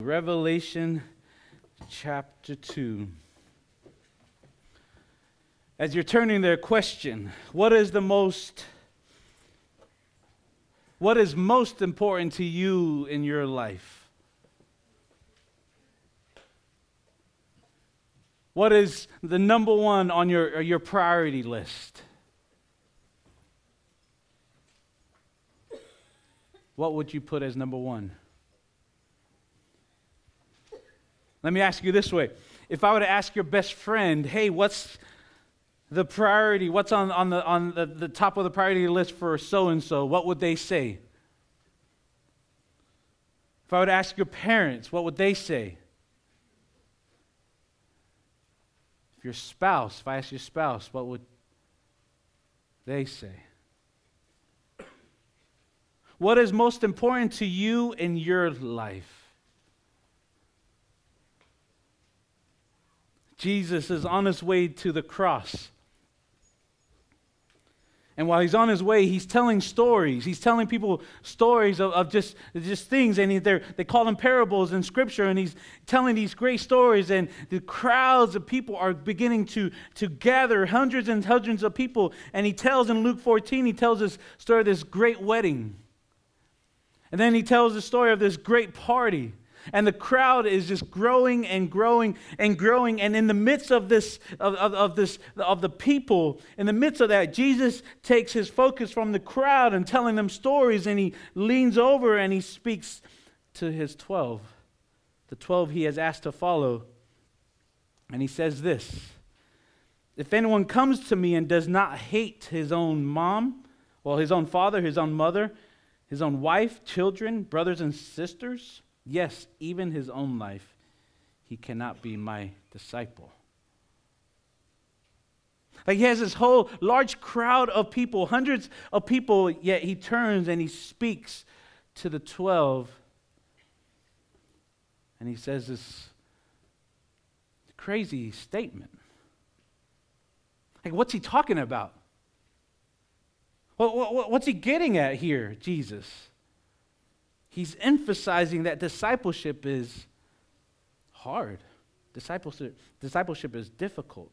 Revelation chapter 2. As you're turning there, question what is the most what is most important to you in your life? What is the number one on your, uh, your priority list? What would you put as number one? Let me ask you this way. If I were to ask your best friend, hey, what's the priority? What's on, on, the, on the, the top of the priority list for so and so? What would they say? If I were to ask your parents, what would they say? If your spouse, if I ask your spouse, what would they say? What is most important to you in your life? Jesus is on his way to the cross. And while he's on his way, he's telling stories. He's telling people stories of, of just, just things. And he, they call them parables in Scripture. And he's telling these great stories. And the crowds of people are beginning to, to gather, hundreds and hundreds of people. And he tells in Luke 14, he tells this story of this great wedding. And then he tells the story of this great party. And the crowd is just growing and growing and growing. And in the midst of this, of, of, of, this, of the people, in the midst of that, Jesus takes his focus from the crowd and telling them stories, and he leans over and he speaks to his 12, the 12 he has asked to follow. And he says this If anyone comes to me and does not hate his own mom, well, his own father, his own mother, his own wife, children, brothers and sisters, Yes, even his own life, he cannot be my disciple. Like he has this whole large crowd of people, hundreds of people, yet he turns and he speaks to the 12 and he says this crazy statement. Like, what's he talking about? What's he getting at here, Jesus? He's emphasizing that discipleship is hard. Discipleship, discipleship is difficult.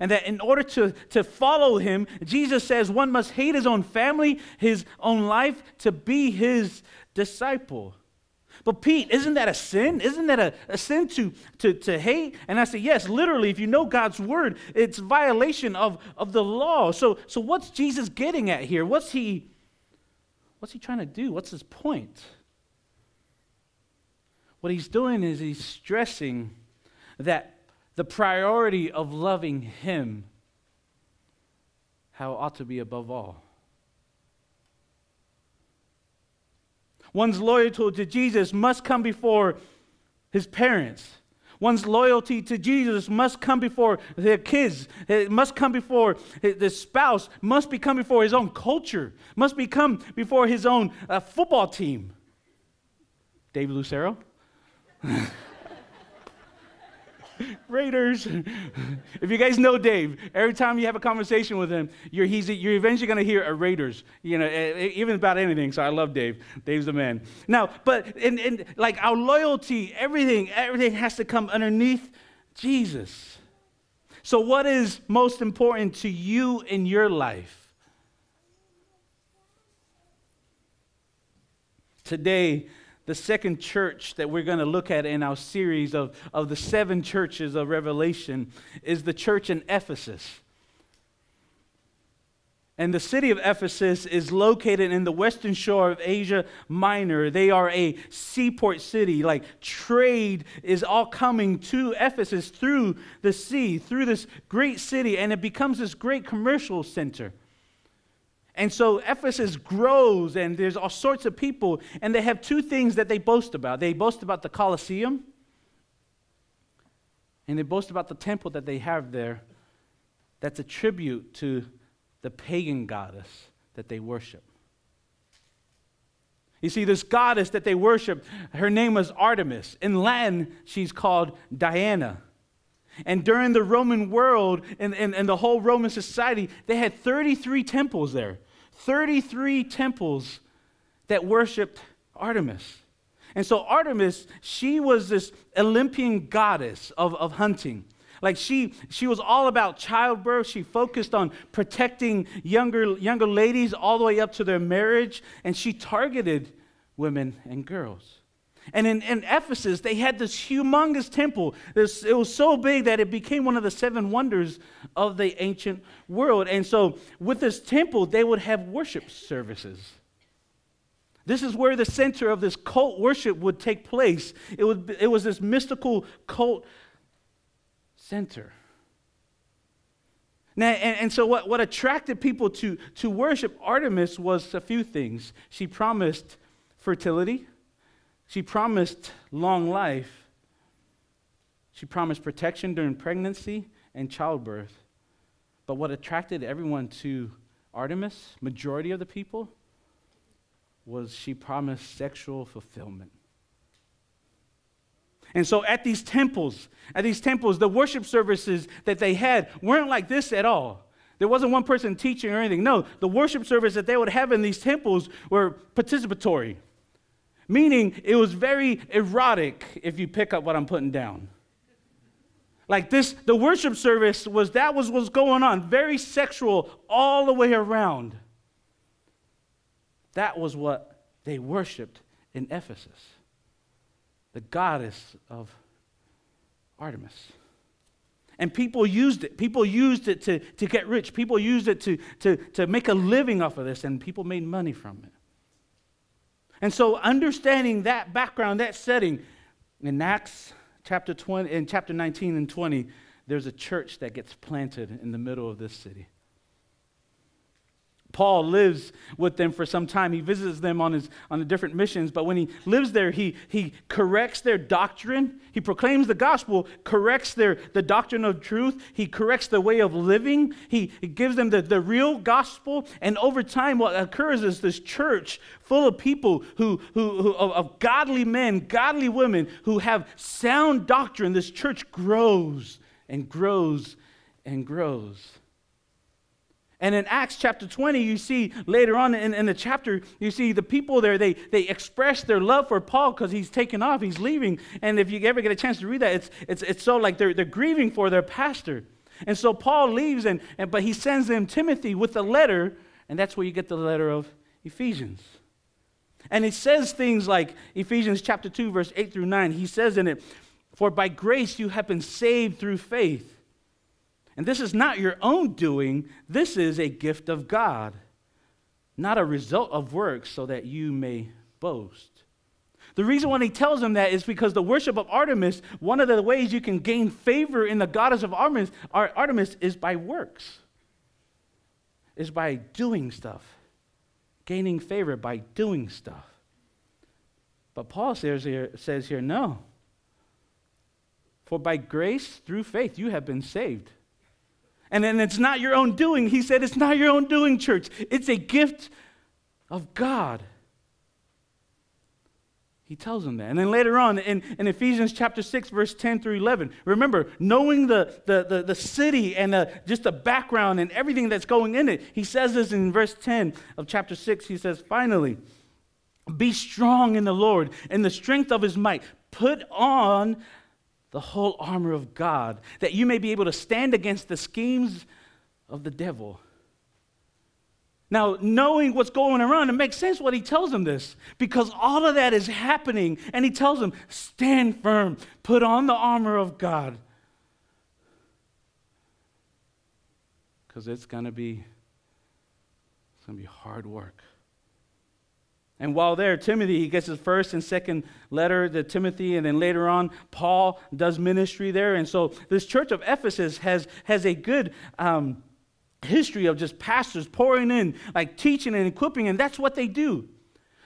And that in order to, to follow him, Jesus says one must hate his own family, his own life, to be his disciple. But Pete, isn't that a sin? Isn't that a, a sin to, to, to hate? And I say, yes, literally, if you know God's word, it's violation of, of the law. So, so what's Jesus getting at here? What's he, what's he trying to do? What's his point? What he's doing is he's stressing that the priority of loving him, how ought to be above all. One's loyalty to Jesus must come before his parents. One's loyalty to Jesus must come before their kids. It must come before the spouse. Must become before his own culture. Must become before his own uh, football team. Dave Lucero. Raiders. if you guys know Dave, every time you have a conversation with him, you're, he's, you're eventually going to hear a Raiders, you know, even about anything. So I love Dave. Dave's the man. Now, but in, in, like our loyalty, everything, everything has to come underneath Jesus. So, what is most important to you in your life? Today, the second church that we're going to look at in our series of, of the seven churches of Revelation is the church in Ephesus. And the city of Ephesus is located in the western shore of Asia Minor. They are a seaport city. Like trade is all coming to Ephesus through the sea, through this great city, and it becomes this great commercial center. And so Ephesus grows, and there's all sorts of people, and they have two things that they boast about. They boast about the Colosseum, and they boast about the temple that they have there that's a tribute to the pagan goddess that they worship. You see, this goddess that they worship, her name was Artemis. In Latin, she's called Diana. And during the Roman world and, and, and the whole Roman society, they had 33 temples there. 33 temples that worshiped Artemis. And so Artemis, she was this Olympian goddess of, of hunting. Like she, she was all about childbirth. She focused on protecting younger, younger ladies all the way up to their marriage, and she targeted women and girls. And in, in Ephesus, they had this humongous temple. This, it was so big that it became one of the seven wonders of the ancient world. And so, with this temple, they would have worship services. This is where the center of this cult worship would take place. It, would, it was this mystical cult center. Now, and, and so, what, what attracted people to, to worship Artemis was a few things. She promised fertility she promised long life. She promised protection during pregnancy and childbirth. But what attracted everyone to Artemis, majority of the people, was she promised sexual fulfillment. And so at these temples, at these temples, the worship services that they had weren't like this at all. There wasn't one person teaching or anything. No, the worship service that they would have in these temples were participatory meaning it was very erotic if you pick up what I'm putting down. Like this, the worship service was that was what's going on, very sexual all the way around. That was what they worshiped in Ephesus, the goddess of Artemis. And people used it. People used it to, to get rich. People used it to, to, to make a living off of this, and people made money from it. And so, understanding that background, that setting, in Acts chapter 20, in chapter 19 and 20, there's a church that gets planted in the middle of this city. Paul lives with them for some time. He visits them on, his, on the different missions, but when he lives there, he, he corrects their doctrine. He proclaims the gospel, corrects their, the doctrine of truth. He corrects the way of living. He, he gives them the, the real gospel. And over time, what occurs is this church full of people who, who, who of, of godly men, godly women who have sound doctrine. This church grows and grows and grows. And in Acts chapter 20, you see later on in, in the chapter, you see the people there, they, they express their love for Paul because he's taken off, he's leaving. And if you ever get a chance to read that, it's, it's, it's so like they're, they're grieving for their pastor. And so Paul leaves, and, and, but he sends them Timothy with a letter, and that's where you get the letter of Ephesians. And it says things like Ephesians chapter 2, verse 8 through 9. He says in it, For by grace you have been saved through faith and this is not your own doing, this is a gift of God, not a result of works, so that you may boast. The reason why he tells them that is because the worship of Artemis, one of the ways you can gain favor in the goddess of Artemis, Artemis is by works, is by doing stuff, gaining favor by doing stuff. But Paul says here, says here no. For by grace through faith you have been saved and then it's not your own doing. He said, It's not your own doing, church. It's a gift of God. He tells them that. And then later on in, in Ephesians chapter 6, verse 10 through 11, remember, knowing the, the, the, the city and the, just the background and everything that's going in it, he says this in verse 10 of chapter 6. He says, Finally, be strong in the Lord and the strength of his might. Put on the whole armor of God, that you may be able to stand against the schemes of the devil. Now, knowing what's going around, it makes sense what he tells them this because all of that is happening. And he tells them, stand firm, put on the armor of God. Because it's going to be it's going to be hard work. And while there, Timothy, he gets his first and second letter to Timothy, and then later on, Paul does ministry there. And so this church of Ephesus has, has a good um, history of just pastors pouring in, like teaching and equipping, and that's what they do.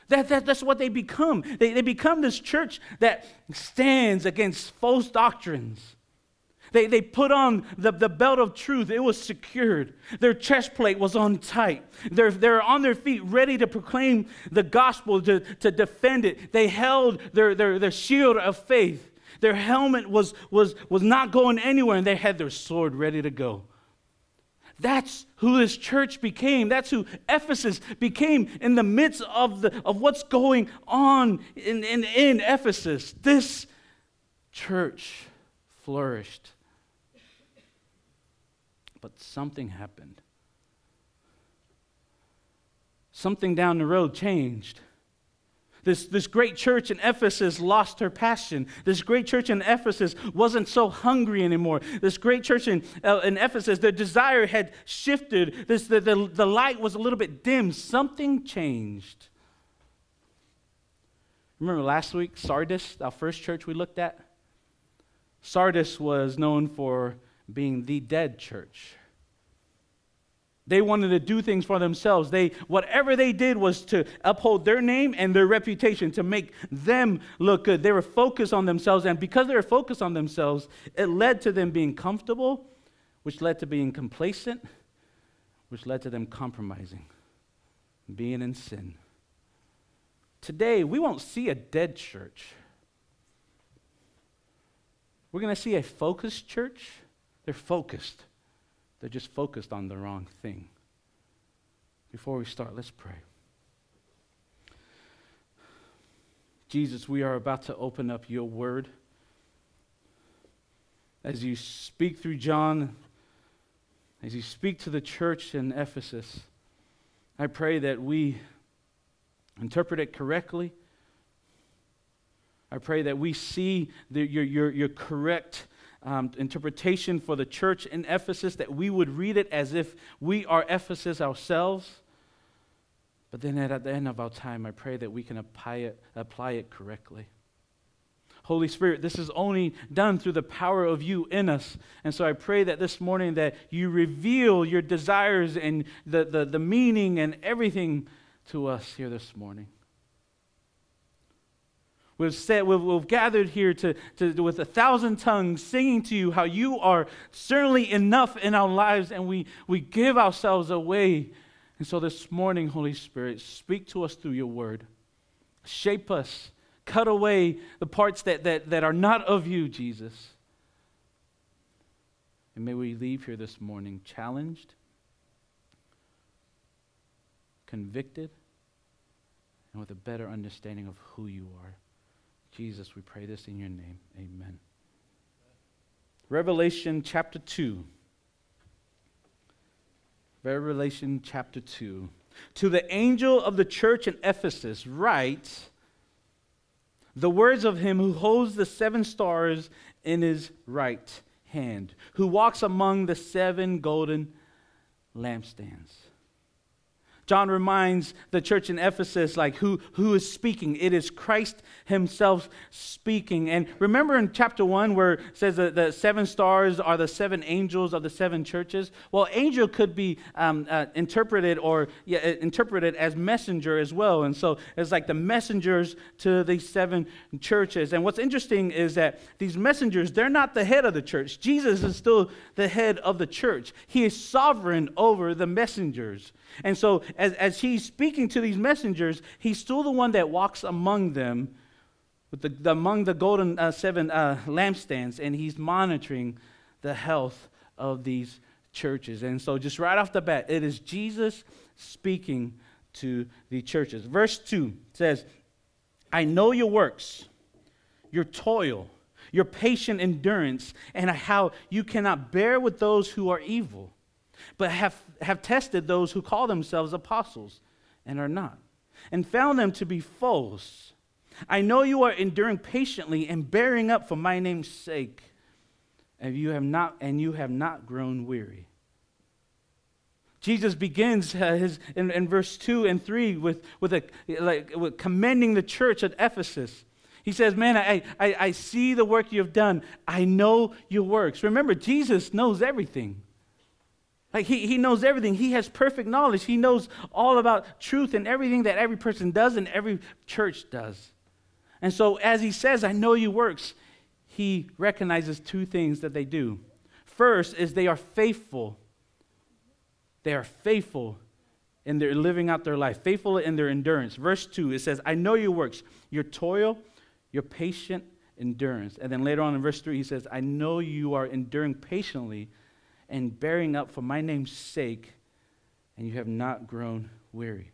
That, that, that's what they become. They, they become this church that stands against false doctrines they, they put on the, the belt of truth, it was secured. Their chest plate was on tight. They're, they're on their feet, ready to proclaim the gospel, to, to defend it. They held their, their, their shield of faith. Their helmet was, was, was not going anywhere, and they had their sword ready to go. That's who this church became. That's who Ephesus became in the midst of, the, of what's going on in, in, in Ephesus. This church flourished. But something happened. Something down the road changed. This, this great church in Ephesus lost her passion. This great church in Ephesus wasn't so hungry anymore. This great church in, uh, in Ephesus, their desire had shifted. This, the, the, the light was a little bit dim. Something changed. Remember last week, Sardis, our first church we looked at? Sardis was known for being the dead church. They wanted to do things for themselves. They, whatever they did was to uphold their name and their reputation, to make them look good. They were focused on themselves, and because they were focused on themselves, it led to them being comfortable, which led to being complacent, which led to them compromising, being in sin. Today, we won't see a dead church. We're going to see a focused church. They're focused. They're just focused on the wrong thing. Before we start, let's pray. Jesus, we are about to open up your word. As you speak through John, as you speak to the church in Ephesus, I pray that we interpret it correctly. I pray that we see the, your, your, your correct um, interpretation for the church in Ephesus, that we would read it as if we are Ephesus ourselves. But then at the end of our time, I pray that we can apply it, apply it correctly. Holy Spirit, this is only done through the power of you in us. And so I pray that this morning that you reveal your desires and the, the, the meaning and everything to us here this morning. We've, we've, we've gathered here to, to, with a thousand tongues singing to you how you are certainly enough in our lives, and we, we give ourselves away. And so this morning, Holy Spirit, speak to us through your word. Shape us. Cut away the parts that, that, that are not of you, Jesus. And may we leave here this morning challenged, convicted, and with a better understanding of who you are. Jesus, we pray this in your name. Amen. Revelation chapter 2. Revelation chapter 2. To the angel of the church in Ephesus, write the words of him who holds the seven stars in his right hand, who walks among the seven golden lampstands. John reminds the church in Ephesus, like, who, who is speaking? It is Christ himself speaking. And remember in chapter 1 where it says that the seven stars are the seven angels of the seven churches? Well, angel could be um, uh, interpreted or yeah, uh, interpreted as messenger as well. And so it's like the messengers to these seven churches. And what's interesting is that these messengers, they're not the head of the church. Jesus is still the head of the church. He is sovereign over the messengers. And so, as, as he's speaking to these messengers, he's still the one that walks among them, with the, the among the golden uh, seven uh, lampstands, and he's monitoring the health of these churches. And so, just right off the bat, it is Jesus speaking to the churches. Verse 2 says, I know your works, your toil, your patient endurance, and how you cannot bear with those who are evil but have, have tested those who call themselves apostles and are not, and found them to be false. I know you are enduring patiently and bearing up for my name's sake, and you have not, and you have not grown weary. Jesus begins uh, his, in, in, verse 2 and 3 with, with, a, like, with commending the church at Ephesus. He says, Man, I, I, I see the work you've done. I know your works. Remember, Jesus knows everything. Like he, he knows everything. He has perfect knowledge. He knows all about truth and everything that every person does and every church does. And so, as he says, I know you works, he recognizes two things that they do. First is they are faithful. They are faithful in their living out their life, faithful in their endurance. Verse 2, it says, I know your works, your toil, your patient endurance. And then later on in verse 3, he says, I know you are enduring patiently and bearing up for my name's sake, and you have not grown weary.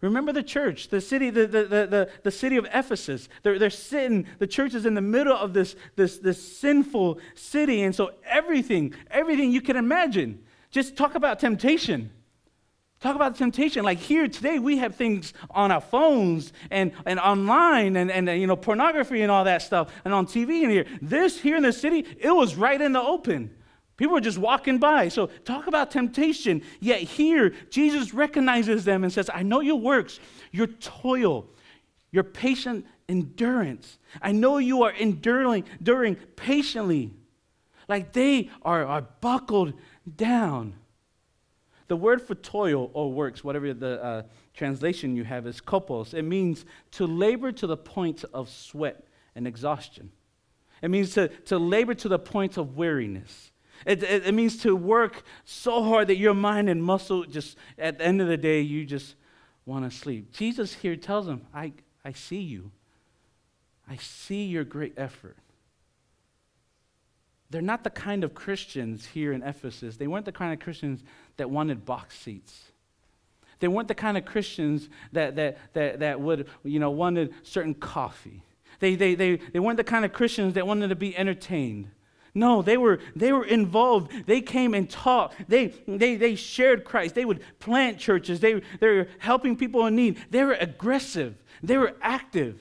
Remember the church, the city, the, the, the, the, city of Ephesus. They're, they're sitting, the church is in the middle of this, this, this sinful city. And so everything, everything you can imagine. Just talk about temptation. Talk about temptation. Like here today, we have things on our phones and, and online and, and you know pornography and all that stuff and on TV in here. This here in the city, it was right in the open. People are just walking by. So, talk about temptation. Yet, here, Jesus recognizes them and says, I know your works, your toil, your patient endurance. I know you are enduring, enduring patiently. Like they are, are buckled down. The word for toil or works, whatever the uh, translation you have, is kopos. It means to labor to the point of sweat and exhaustion. It means to, to labor to the point of weariness. It, it, it, means to work so hard that your mind and muscle just, at the end of the day, you just want to sleep. Jesus here tells them, I, I see you. I see your great effort. They're not the kind of Christians here in Ephesus. They weren't the kind of Christians that wanted box seats. They weren't the kind of Christians that, that, that, that would, you know, wanted certain coffee. They, they, they, they weren't the kind of Christians that wanted to be entertained. No, they were, they were involved. They came and taught. They, they, they shared Christ. They would plant churches. They, they were helping people in need. They were aggressive. They were active.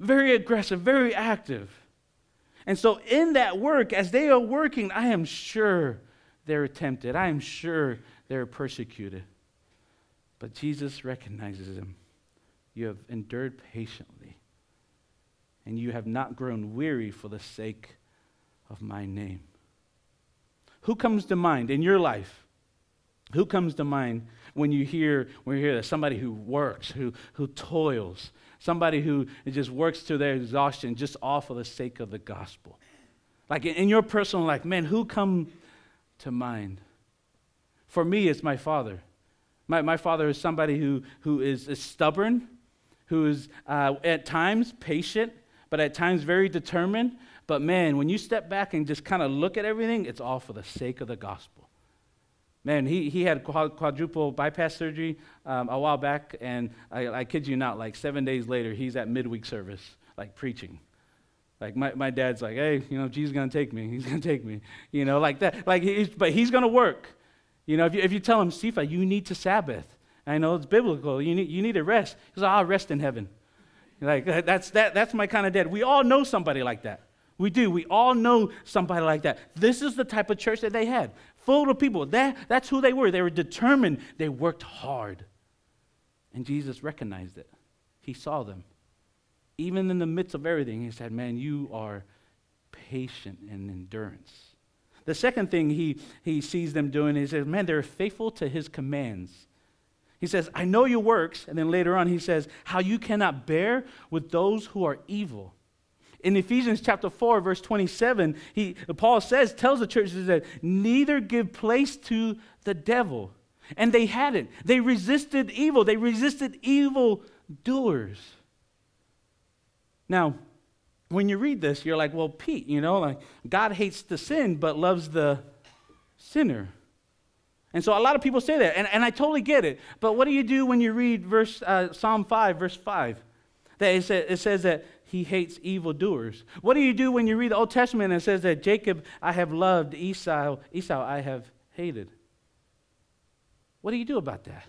Very aggressive, very active. And so, in that work, as they are working, I am sure they're tempted. I am sure they're persecuted. But Jesus recognizes them. You have endured patiently, and you have not grown weary for the sake of my name. Who comes to mind in your life? Who comes to mind when you hear when you hear that somebody who works, who who toils, somebody who just works to their exhaustion just all for the sake of the gospel? Like in your personal life, man, who come to mind? For me, it's my father. My, my father is somebody who, who is, is stubborn, who is uh, at times patient, but at times very determined, but man, when you step back and just kind of look at everything, it's all for the sake of the gospel. Man, he, he had quadruple bypass surgery um, a while back, and I, I kid you not, like seven days later, he's at midweek service, like preaching. Like my, my dad's like, hey, you know, Jesus is gonna take me. He's gonna take me. You know, like that. Like, he's, but he's gonna work. You know, if you, if you tell him, Sifa, you need to Sabbath. I know it's biblical. You need, you need to rest. He's like, I'll rest in heaven. Like, that's, that, that's my kind of dad. We all know somebody like that. We do. We all know somebody like that. This is the type of church that they had, full of people. That, that's who they were. They were determined. They worked hard. And Jesus recognized it. He saw them. Even in the midst of everything, he said, Man, you are patient and endurance. The second thing he, he sees them doing, says, Man, they're faithful to his commands. He says, I know your works. And then later on, he says, How you cannot bear with those who are evil. In Ephesians chapter 4, verse 27, he, Paul says, tells the churches that neither give place to the devil. And they hadn't. They resisted evil. They resisted evil doers. Now, when you read this, you're like, well, Pete, you know, like God hates the sin but loves the sinner. And so a lot of people say that, and, and I totally get it. But what do you do when you read verse uh, Psalm 5, verse 5? That it, it says that he hates evildoers. What do you do when you read the Old Testament and it says that Jacob I have loved, Esau, Esau I have hated? What do you do about that?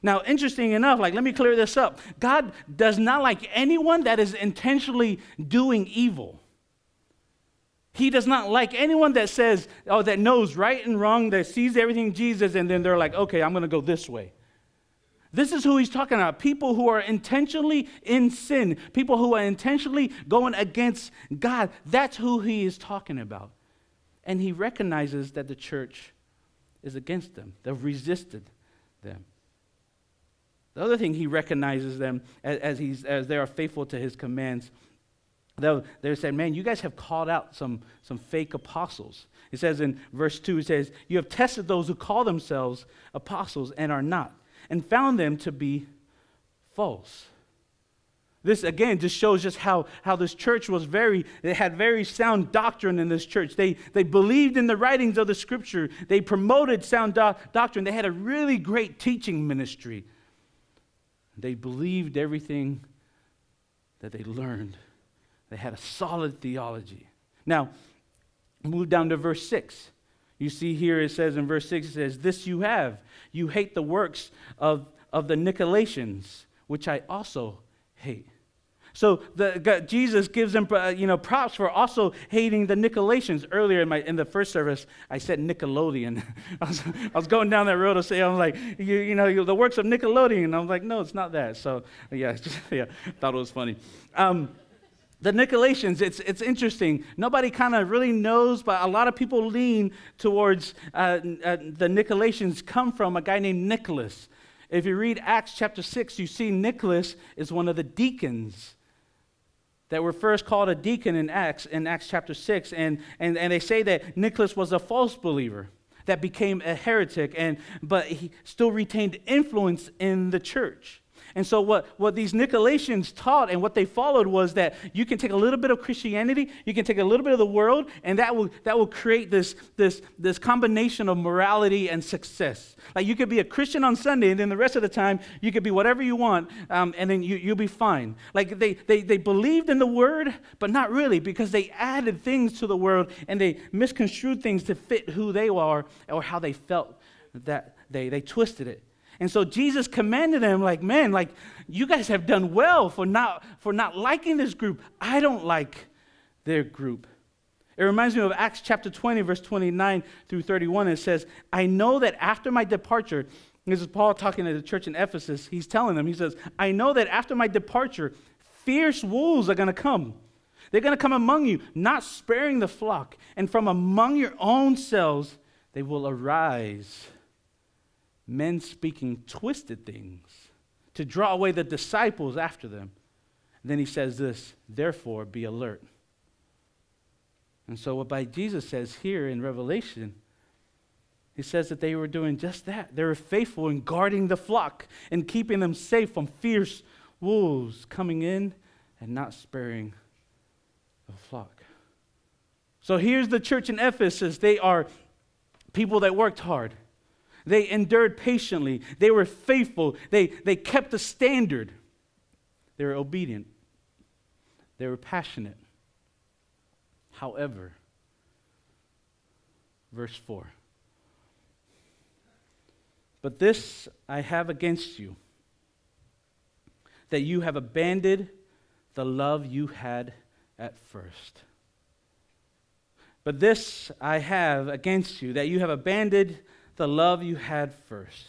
Now, interesting enough, like let me clear this up. God does not like anyone that is intentionally doing evil. He does not like anyone that says, oh, that knows right and wrong, that sees everything Jesus, and then they're like, okay, I'm going to go this way. This is who he's talking about people who are intentionally in sin, people who are intentionally going against God. That's who he is talking about. And he recognizes that the church is against them, they've resisted them. The other thing he recognizes them as, as, he's, as they are faithful to his commands. They'll, they said, Man, you guys have called out some, some fake apostles. It says in verse 2, it says, You have tested those who call themselves apostles and are not and found them to be false. This again just shows just how, how this church was very, they had very sound doctrine in this church. They, they believed in the writings of the scripture, they promoted sound do- doctrine. They had a really great teaching ministry. They believed everything that they learned, they had a solid theology. Now, move down to verse 6. You see here it says in verse 6, it says, This you have. You hate the works of, of the Nicolaitans, which I also hate. So the, Jesus gives them, uh, you know, props for also hating the Nicolaitans. Earlier in, my, in the first service, I said Nickelodeon. I, was, I was going down that road to say, I was like, you, you know, the works of Nickelodeon. And I'm like, no, it's not that. So yeah, just, yeah, thought it was funny. Um, the Nicolaitans, it's, it's interesting. Nobody kind of really knows, but a lot of people lean towards uh, uh, the Nicolaitans come from a guy named Nicholas. If you read Acts chapter 6, you see Nicholas is one of the deacons that were first called a deacon in Acts, in Acts chapter 6. And, and, and they say that Nicholas was a false believer that became a heretic, and, but he still retained influence in the church. And so, what, what these Nicolaitans taught and what they followed was that you can take a little bit of Christianity, you can take a little bit of the world, and that will, that will create this, this, this combination of morality and success. Like you could be a Christian on Sunday, and then the rest of the time, you could be whatever you want, um, and then you, you'll be fine. Like they, they, they believed in the word, but not really, because they added things to the world and they misconstrued things to fit who they are or how they felt that they, they twisted it. And so Jesus commanded them, like, man, like, you guys have done well for not, for not liking this group. I don't like their group. It reminds me of Acts chapter 20, verse 29 through 31. It says, I know that after my departure, this is Paul talking to the church in Ephesus. He's telling them, he says, I know that after my departure, fierce wolves are going to come. They're going to come among you, not sparing the flock. And from among your own selves, they will arise men speaking twisted things to draw away the disciples after them. And then he says this, therefore be alert. And so, what by Jesus says here in Revelation, he says that they were doing just that. They were faithful in guarding the flock and keeping them safe from fierce wolves coming in and not sparing the flock. So here's the church in Ephesus. They are people that worked hard. They endured patiently. They were faithful. They, they kept the standard. They were obedient. They were passionate. However, verse 4 But this I have against you, that you have abandoned the love you had at first. But this I have against you, that you have abandoned the love you had first.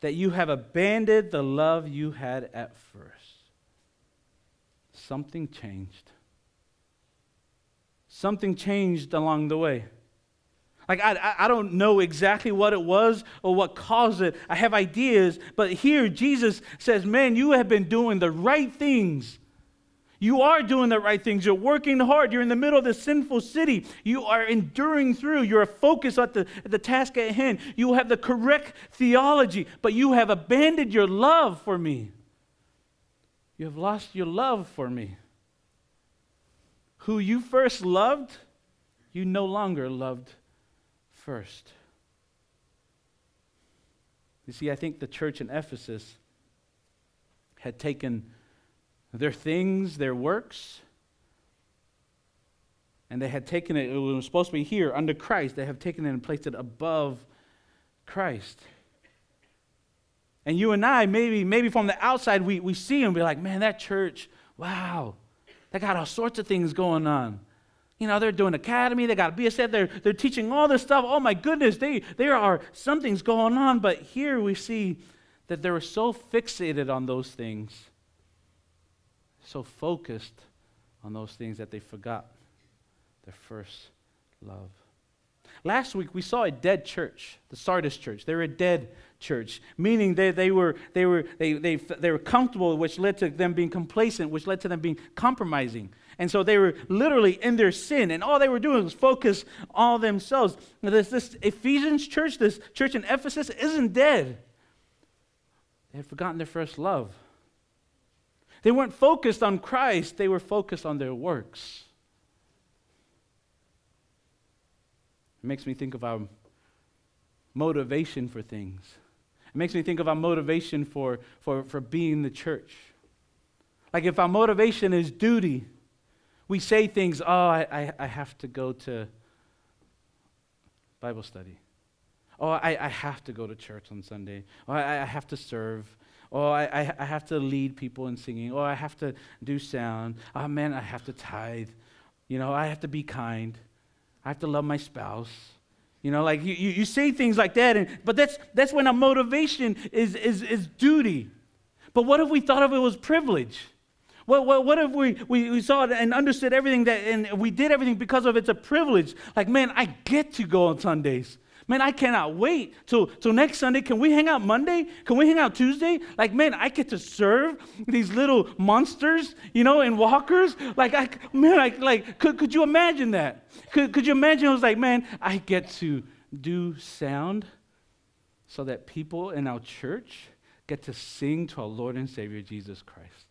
That you have abandoned the love you had at first. Something changed. Something changed along the way. Like, I, I don't know exactly what it was or what caused it. I have ideas, but here Jesus says, Man, you have been doing the right things you are doing the right things. You're working hard. You're in the middle of this sinful city. You are enduring through. You're focused at the, the task at hand. You have the correct theology, but you have abandoned your love for me. You have lost your love for me. Who you first loved, you no longer loved first. You see, I think the church in Ephesus had taken their things, their works. And they had taken it, it was supposed to be here under Christ. They have taken it and placed it above Christ. And you and I, maybe, maybe from the outside, we, we see them be like, man, that church, wow, they got all sorts of things going on. You know, they're doing academy, they got a BSF, they're, they're teaching all this stuff. Oh my goodness, they, there are something's going on. But here we see that they were so fixated on those things so focused on those things that they forgot their first love. Last week we saw a dead church, the Sardis church. They were a dead church, meaning they, they, were, they, were, they, they, they were comfortable, which led to them being complacent, which led to them being compromising. And so they were literally in their sin, and all they were doing was focus on themselves. Now, this, this Ephesians church, this church in Ephesus, isn't dead. They had forgotten their first love. They weren't focused on Christ, they were focused on their works. It makes me think of our motivation for things. It makes me think of our motivation for, for, for being the church. Like if our motivation is duty, we say things, oh, I, I, have to go to Bible study. Oh, I, I have to go to church on Sunday. Oh, I, I have to serve. Oh, I, I have to lead people in singing. Oh, I have to do sound. Oh, man, I have to tithe. You know, I have to be kind. I have to love my spouse. You know, like you, you, you say things like that, and, but that's, that's when our motivation is, is, is duty. But what if we thought of it as privilege? What, what, what if we, we, we saw it and understood everything that, and we did everything because of it's a privilege? Like, man, I get to go on Sundays. Man, I cannot wait till, till next Sunday. Can we hang out Monday? Can we hang out Tuesday? Like, man, I get to serve these little monsters, you know, in walkers. Like, I, man, like, like could, could you imagine that? Could, could you imagine? I was like, man, I get to do sound so that people in our church get to sing to our Lord and Savior Jesus Christ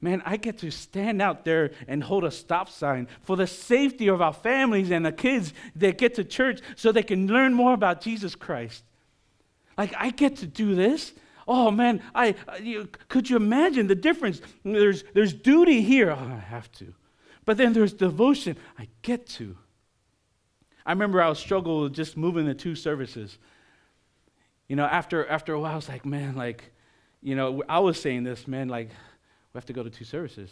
man, I get to stand out there and hold a stop sign for the safety of our families and the kids that get to church so they can learn more about Jesus Christ. Like, I get to do this. Oh man, I you, could you imagine the difference? There's there's duty here. Oh, I have to, but then there's devotion. I get to. I remember I was struggling with just moving the two services. You know, after after a while, I was like, man, like, you know, I was saying this, man, like, we have to go to two services.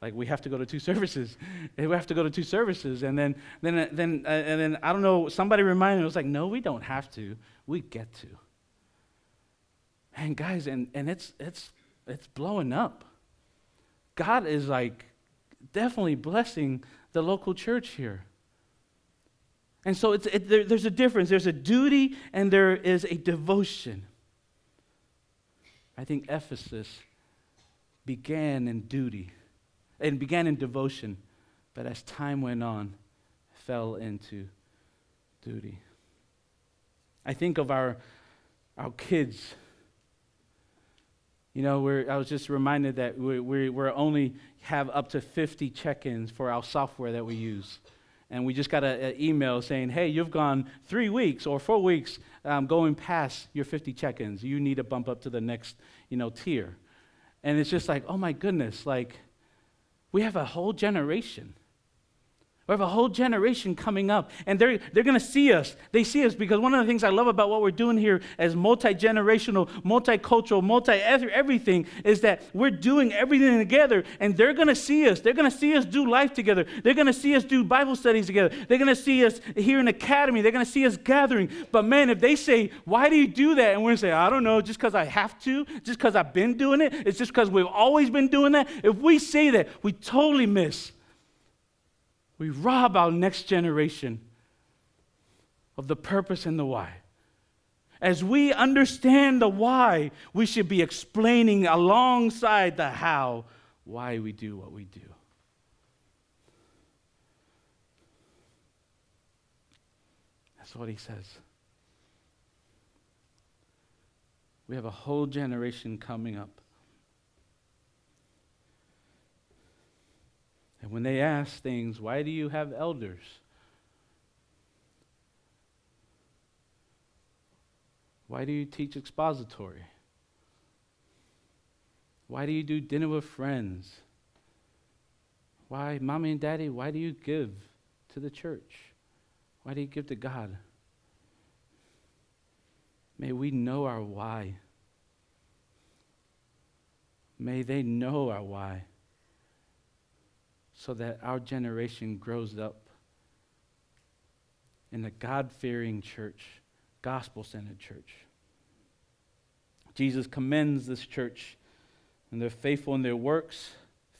Like we have to go to two services. we have to go to two services, and then, then, then, uh, and then I don't know. Somebody reminded me. I was like, no, we don't have to. We get to. And guys, and, and it's it's it's blowing up. God is like definitely blessing the local church here. And so it's, it, there, there's a difference. There's a duty and there is a devotion. I think Ephesus began in duty and began in devotion, but as time went on, fell into duty. I think of our, our kids. You know, we're, I was just reminded that we, we we're only have up to 50 check ins for our software that we use. And we just got an email saying, hey, you've gone three weeks or four weeks um, going past your 50 check ins. You need to bump up to the next you know, tier. And it's just like, oh my goodness, like we have a whole generation we have a whole generation coming up, and they're, they're going to see us. They see us because one of the things I love about what we're doing here as multi generational, multicultural, multi everything is that we're doing everything together, and they're going to see us. They're going to see us do life together. They're going to see us do Bible studies together. They're going to see us here in Academy. They're going to see us gathering. But man, if they say, Why do you do that? And we're going to say, I don't know, just because I have to, just because I've been doing it, it's just because we've always been doing that. If we say that, we totally miss we rob our next generation of the purpose and the why. As we understand the why, we should be explaining alongside the how why we do what we do. That's what he says. We have a whole generation coming up And when they ask things, why do you have elders? Why do you teach expository? Why do you do dinner with friends? Why, mommy and daddy, why do you give to the church? Why do you give to God? May we know our why. May they know our why so that our generation grows up in a God fearing church, gospel centered church. Jesus commends this church, and they're faithful in their works,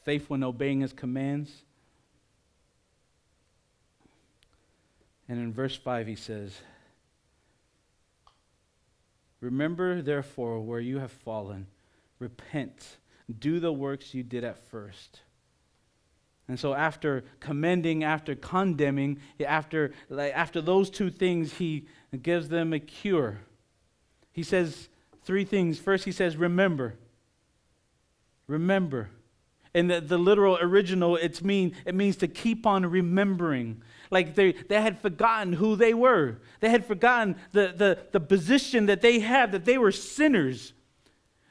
faithful in obeying his commands. And in verse 5, he says, Remember, therefore, where you have fallen, repent, do the works you did at first. And so, after commending, after condemning, after, like, after those two things, he gives them a cure. He says three things. First, he says, Remember. remember. In the, the literal original, it's mean, it means to keep on remembering. Like they, they had forgotten who they were. They had forgotten the, the, the position that they had, that they were sinners.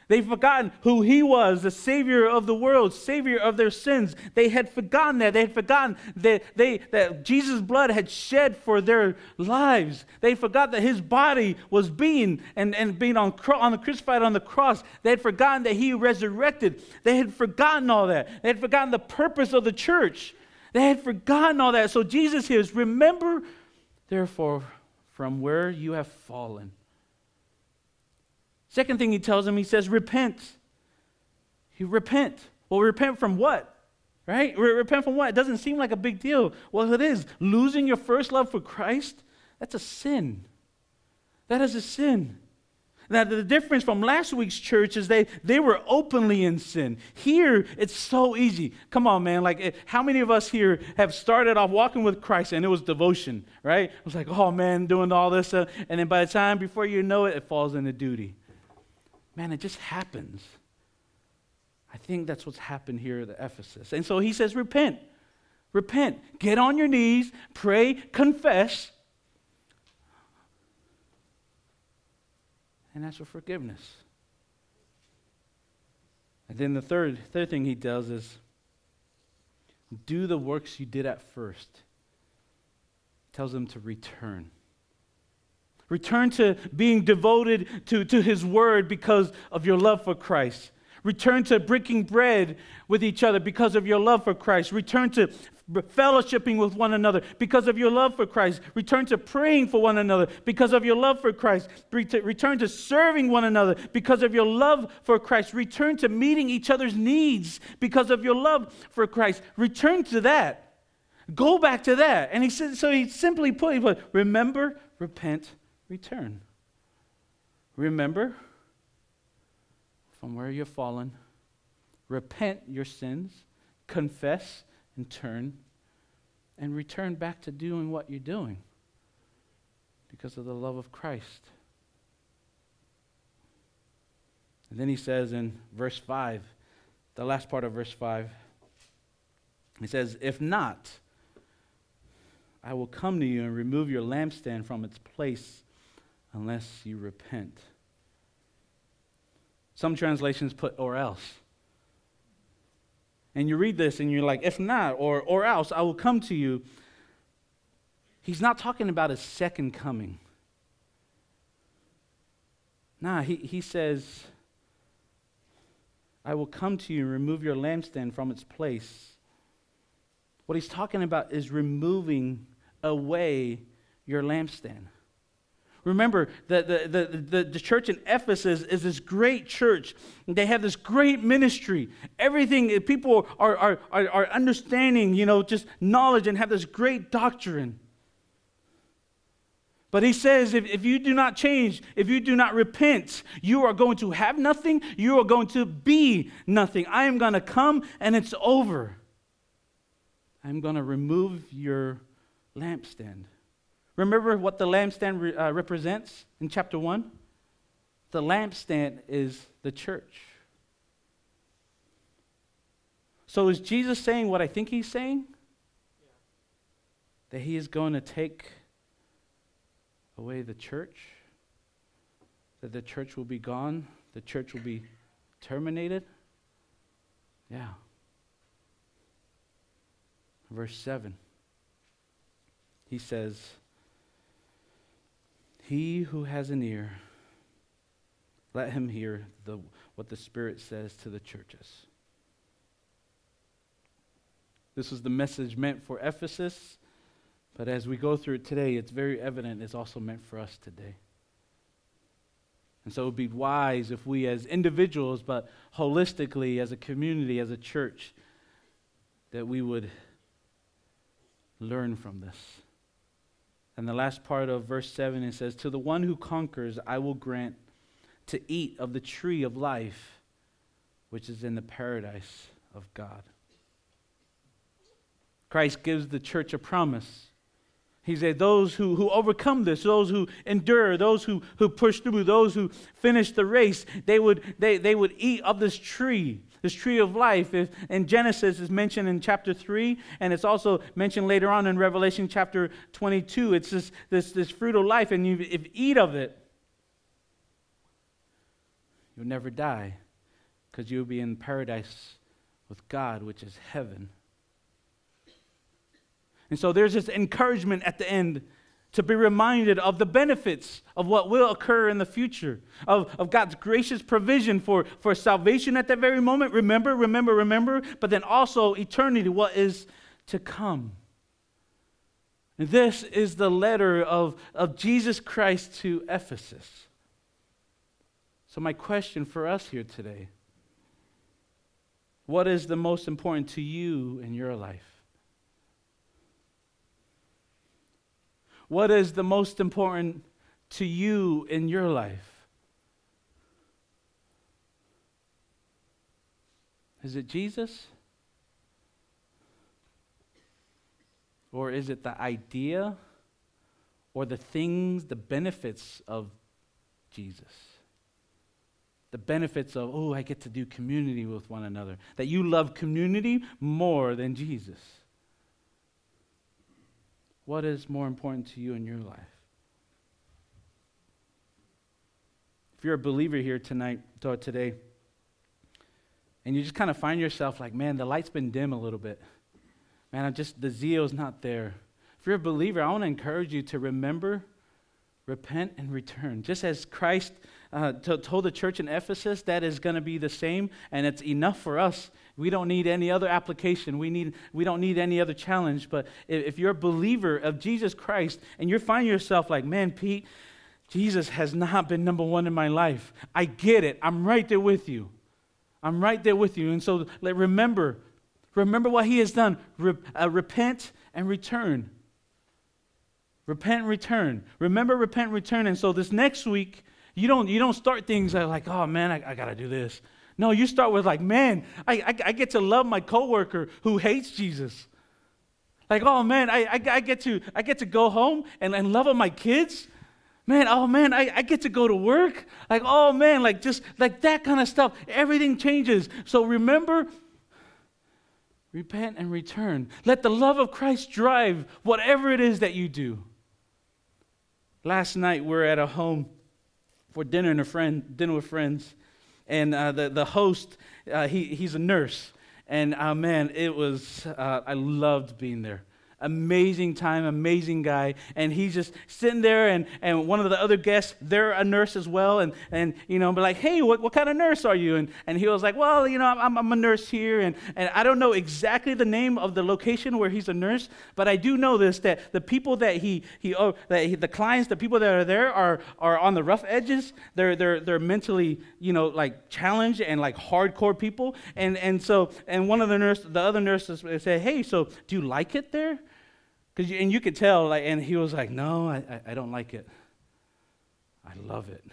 They've forgotten who he was, the Savior of the world, Savior of their sins. They had forgotten that. They had forgotten that, they, that Jesus' blood had shed for their lives. They forgot that his body was being and, and being on, on the crucified on the cross. They had forgotten that he resurrected. They had forgotten all that. They had forgotten the purpose of the church. They had forgotten all that. So Jesus here is remember, therefore, from where you have fallen Second thing he tells him, he says, repent. You repent. Well, repent from what? Right? Repent from what? It doesn't seem like a big deal. Well, it is. Losing your first love for Christ, that's a sin. That is a sin. Now, the difference from last week's church is they, they were openly in sin. Here, it's so easy. Come on, man. Like, eh, how many of us here have started off walking with Christ and it was devotion, right? It was like, oh, man, doing all this. Uh, and then by the time, before you know it, it falls into duty. Man, it just happens. I think that's what's happened here at Ephesus. And so he says, repent. Repent. Get on your knees, pray, confess, and ask for forgiveness. And then the third, third thing he does is do the works you did at first. Tells them to return. Return to being devoted to, to His Word because of your love for Christ. Return to breaking bread with each other because of your love for Christ. Return to fellowshipping with one another because of your love for Christ. Return to praying for one another because of your love for Christ. Return to serving one another because of your love for Christ. Return to meeting each other's needs because of your love for Christ. Return to that. Go back to that. And he said, so he simply put, he put remember, repent, return. Remember from where you've fallen, repent your sins, confess and turn, and return back to doing what you're doing because of the love of Christ. And then he says in verse 5, the last part of verse 5, he says, If not, I will come to you and remove your lampstand from its place unless you repent. Some translations put or else. And you read this and you're like, if not, or, or else, I will come to you. He's not talking about a second coming. Nah, he, he says, I will come to you and remove your lampstand from its place. What he's talking about is removing away your lampstand. Remember, the, the, the, the, church in Ephesus is this great church. They have this great ministry. Everything, people are, are, are, are understanding, you know, just knowledge and have this great doctrine. But he says, if, if you do not change, if you do not repent, you are going to have nothing. You are going to be nothing. I am going to come and it's over. I'm going to remove your lampstand. Remember what the lampstand re- uh, represents in chapter 1? The lampstand is the church. So is Jesus saying what I think he's saying? That he is going to take away the church? That the church will be gone? The church will be terminated? Yeah. Verse 7. He says, he who has an ear, let him hear the, what the Spirit says to the churches. This was the message meant for Ephesus, but as we go through it today, it's very evident it's also meant for us today. And so it would be wise if we, as individuals, but holistically, as a community, as a church, that we would learn from this. And the last part of verse 7, it says, To the one who conquers, I will grant to eat of the tree of life, which is in the paradise of God. Christ gives the church a promise. He said, Those who, who overcome this, those who endure, those who, who push through, those who finish the race, they would, they, they would eat of this tree. This tree of life. If, in Genesis is mentioned in chapter 3, and it's also mentioned later on in Revelation chapter 22. It's this, this, this fruit of life, and you, if you eat of it, you'll never die because you'll be in paradise with God, which is heaven. And so there's this encouragement at the end to be reminded of the benefits of what will occur in the future, of, of God's gracious provision for, for salvation at that very moment. Remember, remember, remember, but then also eternity, what is to come. And this is the letter of, of Jesus Christ to Ephesus. So, my question for us here today what is the most important to you in your life? What is the most important to you in your life? Is it Jesus? Or is it the idea or the things, the benefits of Jesus? The benefits of, oh, I get to do community with one another. That you love community more than Jesus. What is more important to you in your life? If you're a believer here tonight, or today, and you just kind of find yourself like, man, the light's been dim a little bit. Man, I'm just, the zeal's not there. If you're a believer, I want to encourage you to remember, repent, and return. Just as Christ uh, told the church in Ephesus, that is going to be the same, and it's enough for us we don't need any other application. We, need, we don't need any other challenge. But if, you're a believer of Jesus Christ and you're finding yourself like, man, Pete, Jesus has not been number one in my life. I get it. I'm right there with you. I'm right there with you. And so remember, remember what he has done. Re, uh, repent and return. Repent and return. Remember, repent and return. And so this next week, you don't, you don't start things like, oh man, I, I got to do this. No, you start with like, man, I, I, I get to love my coworker who hates Jesus. Like, oh man, I, I, I, get to I get to go home and, and love on my kids. Man, oh man, I, I get to go to work. Like, oh man, like just like that kind of stuff. Everything changes. So remember, repent and return. Let the love of Christ drive whatever it is that you do. Last night we we're at a home for dinner and a friend, dinner with friends and uh, the, the host, uh, he, he's a nurse. And uh, man, it was, uh, I loved being there amazing time, amazing guy. And he's just sitting there, and, and one of the other guests, they're a nurse as well. And, and you know, be like, hey, what, what kind of nurse are you? And, and he was like, well, you know, I'm, I'm a nurse here. And, and I don't know exactly the name of the location where he's a nurse, but I do know this that the people that he, he, oh, that he, the clients, the people that are there are, are on the rough edges. They're, they're, they're mentally, you know, like challenged and like hardcore people. And, and so, and one of the nurses, the other nurses said, hey, so do you like it there? Cause and you could tell, like, and he was like, No, I, I, don't like it. I love it.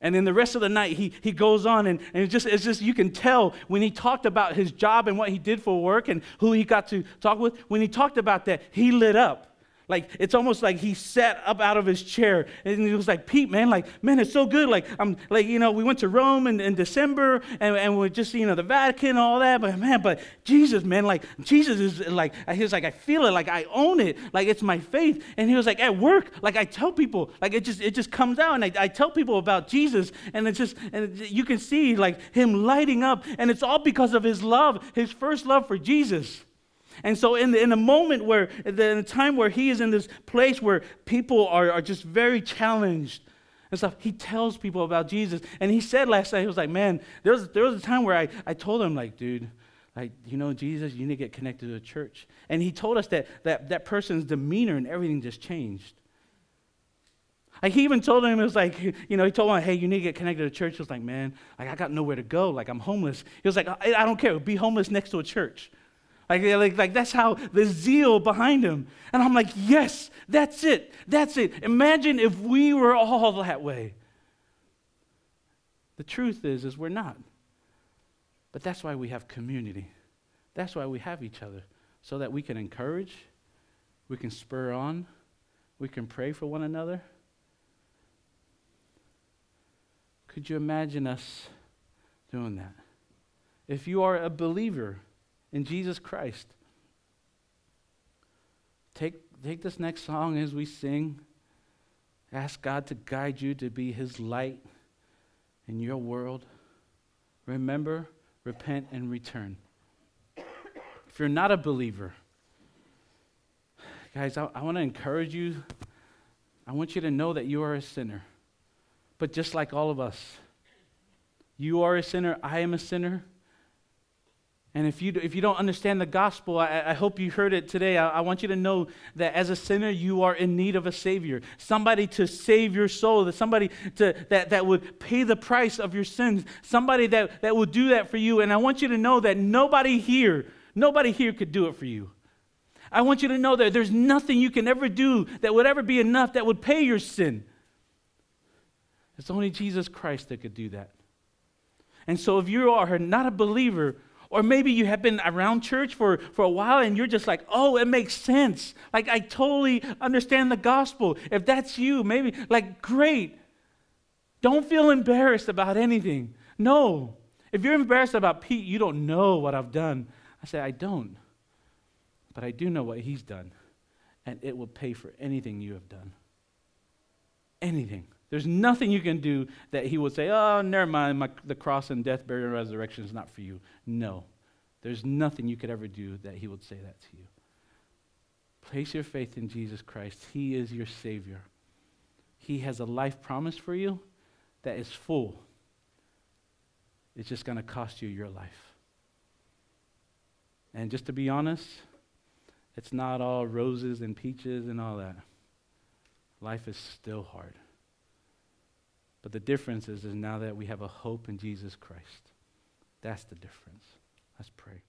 And then the rest of the night, he, he goes on, and, and just, it's just, you can tell when he talked about his job and what he did for work and who he got to talk with, when he talked about that, he lit up. Like it's almost like he sat up out of his chair and he was like, Pete, man, like, man, it's so good. Like, I'm like, you know, we went to Rome in, in December and, and we're just, you know, the Vatican and all that. But man, but Jesus, man, like Jesus is like, he was like, I feel it, like I own it, like it's my faith. And he was like, at work, like I tell people, like it just it just comes out and I, I tell people about Jesus, and it's just and you can see like him lighting up, and it's all because of his love, his first love for Jesus. And so, in the, in the moment where, in the time where he is in this place where people are, are just very challenged and stuff, he tells people about Jesus. And he said last night, he was like, man, there was, there was a time where I, I told him, like, dude, like, you know, Jesus, you need to get connected to the church. And he told us that that, that person's demeanor and everything just changed. Like he even told him, it was like, you know, he told him, hey, you need to get connected to the church. He was like, man, like I got nowhere to go. Like I'm homeless. He was like, I, I don't care. Be homeless next to a church. Like, like, like that's how the zeal behind him. And I'm like, yes, that's it. That's it. Imagine if we were all that way. The truth is, is we're not. But that's why we have community. That's why we have each other. So that we can encourage, we can spur on, we can pray for one another. Could you imagine us doing that. If you are a believer in Jesus Christ, take, take this next song as we sing. Ask God to guide you to be His light in your world. Remember, repent, and return. If you're not a believer, guys, I, I want to encourage you. I want you to know that you are a sinner. But just like all of us, you are a sinner, I am a sinner. And if you, if you don't understand the gospel, I, I hope you heard it today. I, I, want you to know that as a sinner, you are in need of a Savior. Somebody to save your soul, that somebody to, that, that would pay the price of your sins, somebody that, that would do that for you. And I want you to know that nobody here, nobody here could do it for you. I want you to know that there's nothing you can ever do that would ever be enough that would pay your sin. It's only Jesus Christ that could do that. And so if you are not a believer, or maybe you have been around church for, for a while and you're just like, oh, it makes sense. Like, I totally understand the gospel. If that's you, maybe, like, great. Don't feel embarrassed about anything. No. If you're embarrassed about Pete, you don't know what I've done. I say, I don't. But I do know what he's done. And it will pay for anything you have done. Anything. There's nothing you can do that he would say, oh, never mind, my, the cross and death, burial, and resurrection is not for you. No. There's nothing you could ever do that he would say that to you. Place your faith in Jesus Christ. He is your Savior. He has a life promised for you that is full. It's just going to cost you your life. And just to be honest, it's not all roses and peaches and all that. Life is still hard. But the difference is, is now that we have a hope in Jesus Christ. That's the difference. Let's pray.